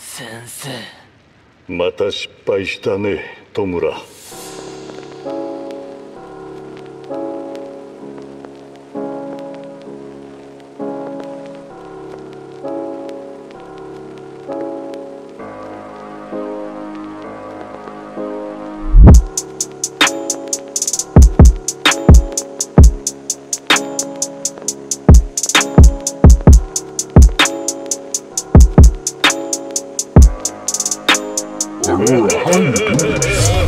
先生。また失敗したね戸村 Aurora, how you doing?